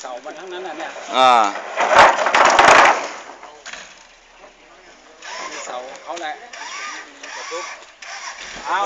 เสามันทั้งนั้นน่ะเนี่ยอ่ามีเสาเขาแหละเอา